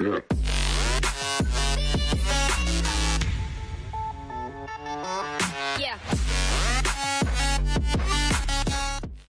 Yeah.